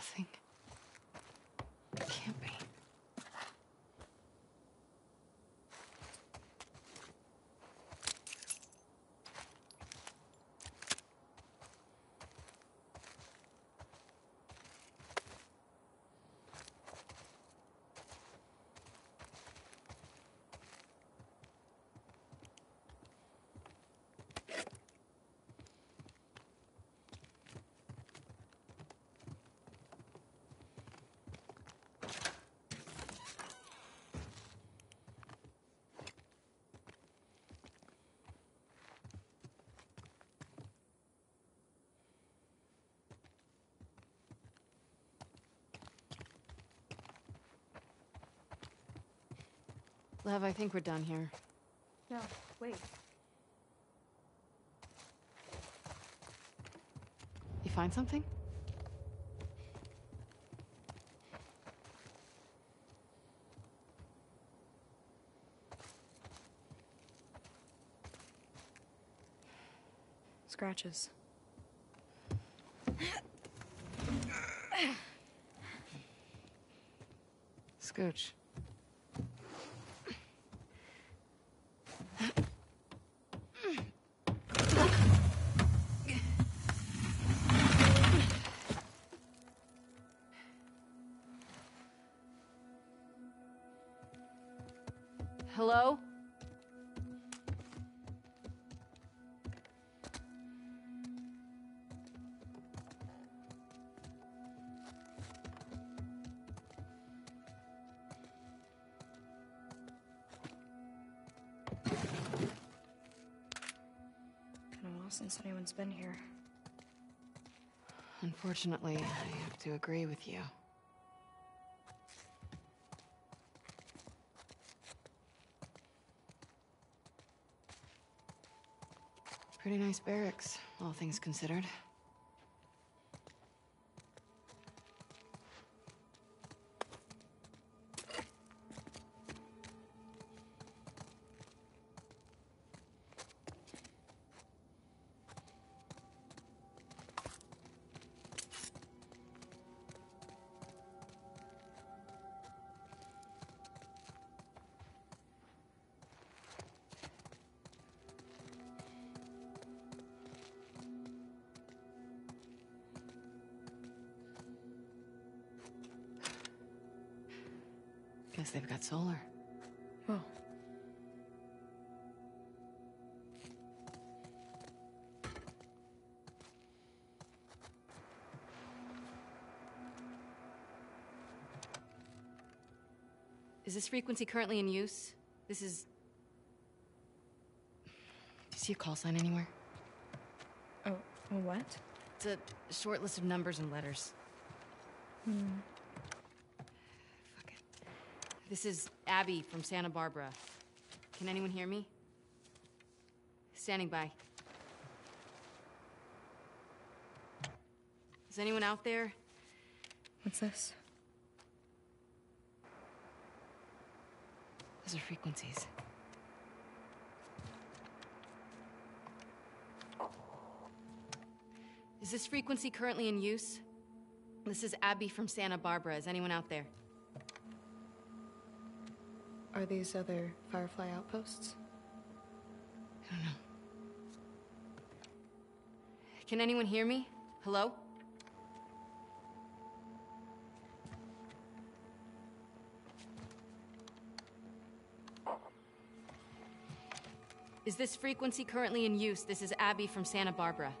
Nothing. Lev, I think we're done here. No, wait. You find something? Scratches. Scooch. Hello? Been a while since anyone's been here. Unfortunately, I have to agree with you. Pretty nice barracks, all things considered. Guess they've got solar. Oh. Is this frequency currently in use? This is... Do you see a call sign anywhere? Oh, what? It's a short list of numbers and letters. Hmm. This is Abby from Santa Barbara. Can anyone hear me? Standing by. Is anyone out there? What's this? Those are frequencies. Is this frequency currently in use? This is Abby from Santa Barbara. Is anyone out there? Are these other Firefly outposts? I don't know. Can anyone hear me? Hello? Is this frequency currently in use? This is Abby from Santa Barbara.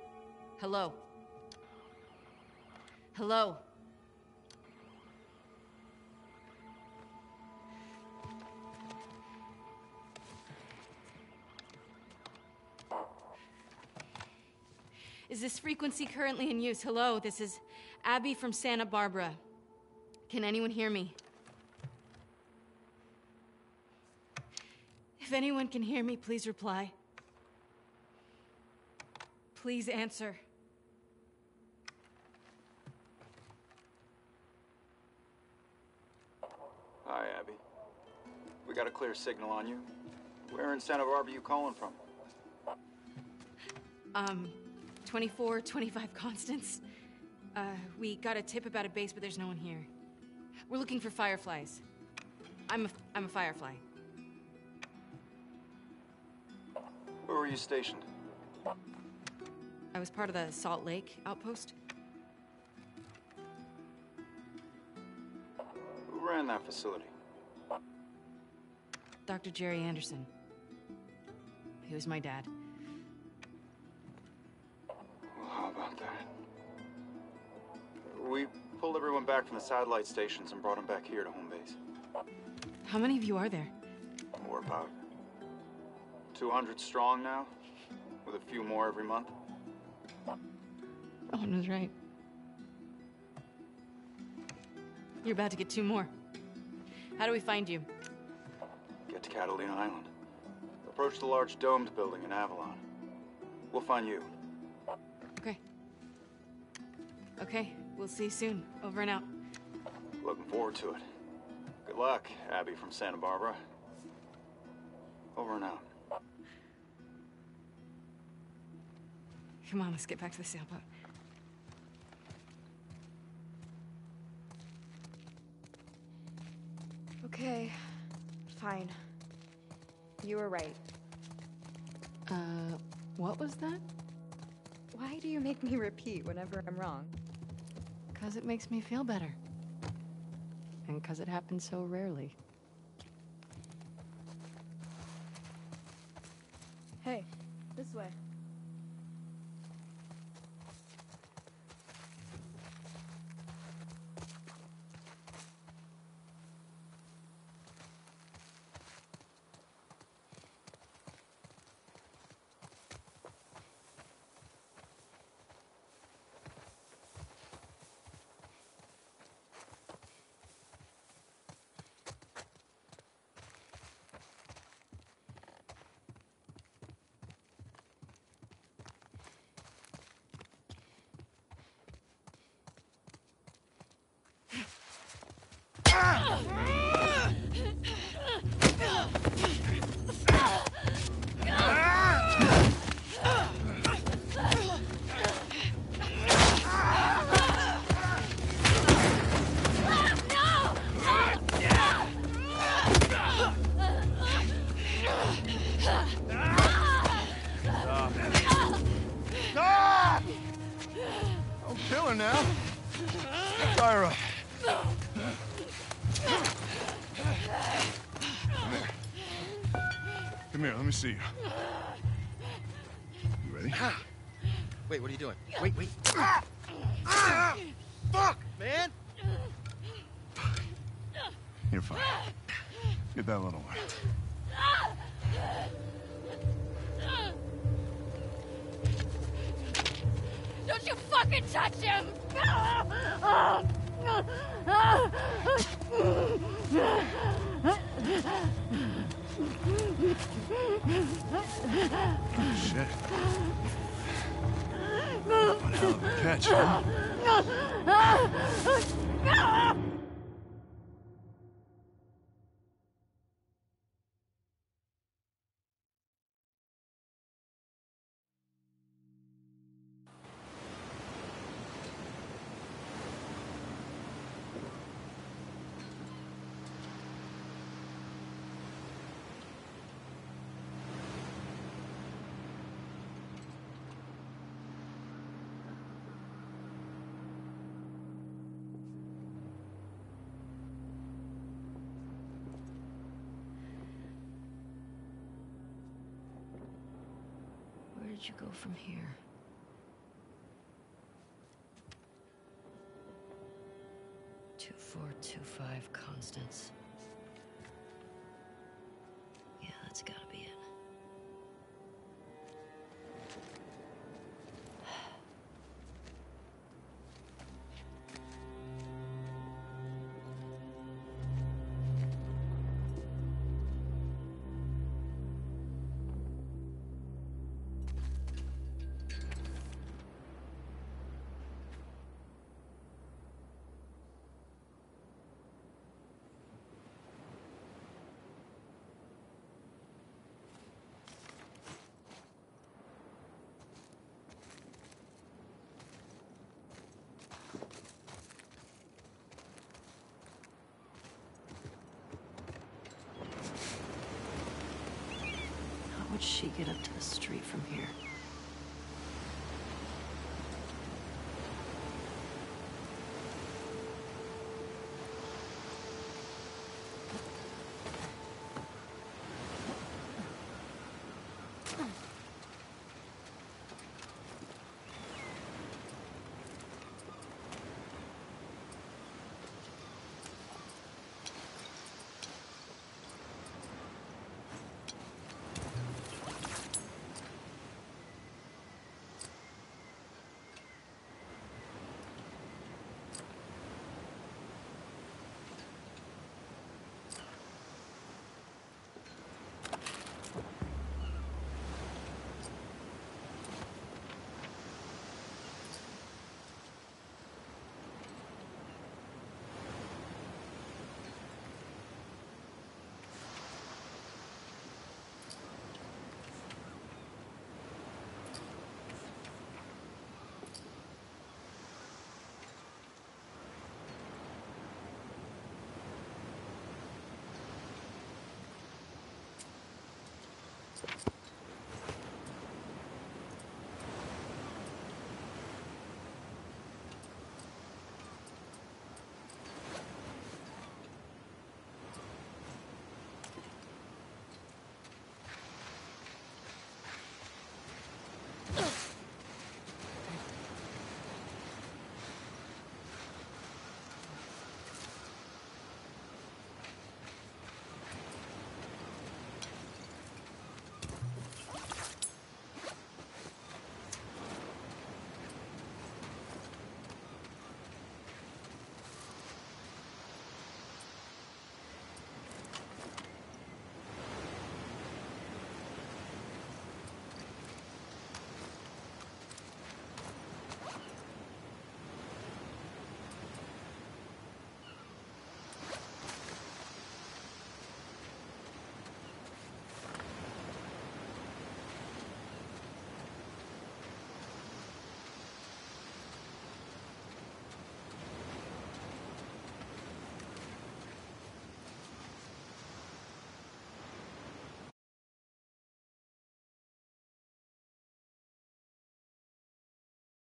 Hello? Hello? Is this frequency currently in use? Hello, this is Abby from Santa Barbara. Can anyone hear me? If anyone can hear me, please reply. Please answer. Hi, Abby. We got a clear signal on you. Where in Santa Barbara are you calling from? Um, 24, 25 Constance. Uh, we got a tip about a base, but there's no one here. We're looking for fireflies. I'm a, I'm a firefly. Where were you stationed? I was part of the Salt Lake outpost. Who ran that facility? Dr. Jerry Anderson. He was my dad. Back from the satellite stations and brought them back here to home base. How many of you are there? We're about 200 strong now, with a few more every month. Owen was right. You're about to get two more. How do we find you? Get to Catalina Island. Approach the large domed building in Avalon. We'll find you. Okay. Okay, we'll see you soon. Over and out. Looking forward to it. Good luck, Abby from Santa Barbara. Over and out. Come on, let's get back to the sailboat. Okay, fine. You were right. Uh, what was that? Why do you make me repeat whenever I'm wrong? Because it makes me feel better. And because it happens so rarely. See you. You ready? Wait, what are you doing? Wait, wait. Ah! Ah! Fuck, man! You're fine. Get that little one. Don't you fucking touch him! Oh, shit. One hell of a catch, huh? Where did you go from here? Two four two five Constance. She get up to the street from here?